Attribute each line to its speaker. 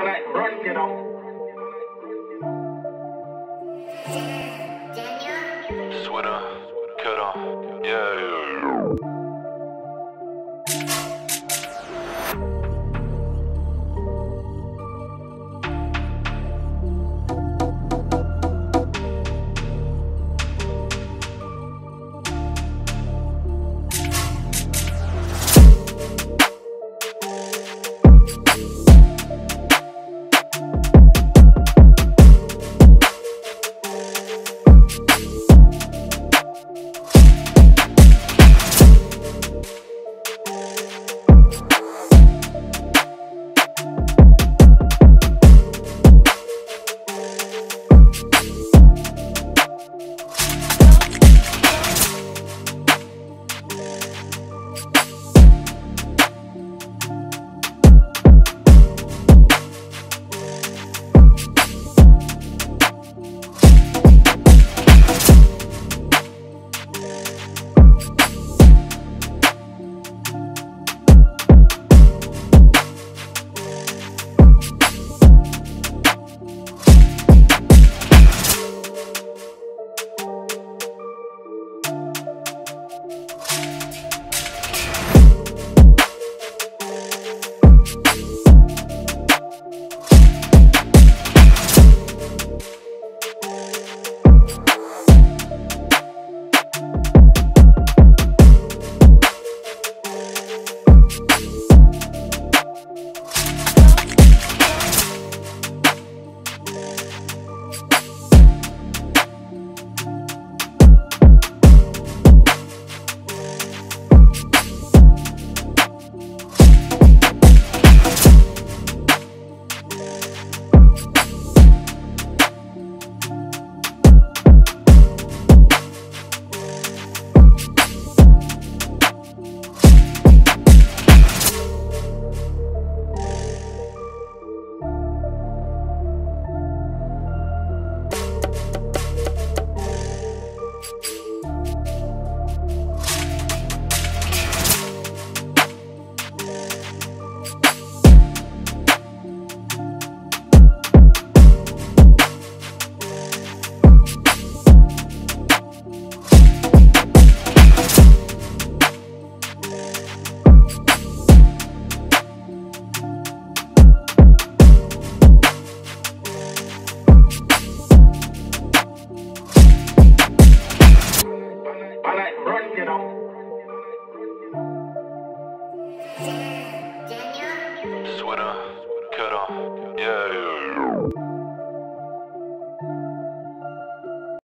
Speaker 1: I like run, you know.
Speaker 2: Sweater,